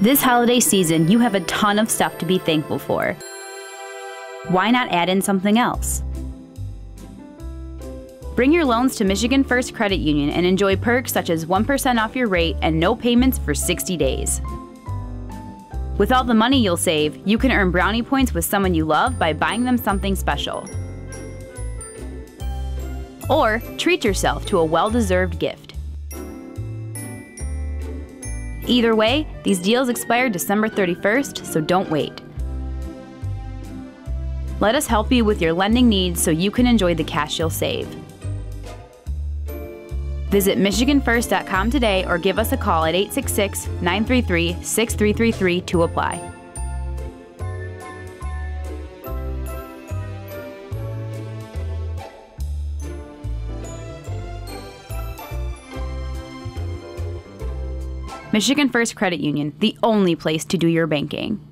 This holiday season, you have a ton of stuff to be thankful for. Why not add in something else? Bring your loans to Michigan First Credit Union and enjoy perks such as 1% off your rate and no payments for 60 days. With all the money you'll save, you can earn brownie points with someone you love by buying them something special. Or treat yourself to a well deserved gift. Either way, these deals expire December 31st, so don't wait. Let us help you with your lending needs so you can enjoy the cash you'll save. Visit MichiganFirst.com today or give us a call at 866 933 6333 to apply. Michigan First Credit Union, the only place to do your banking.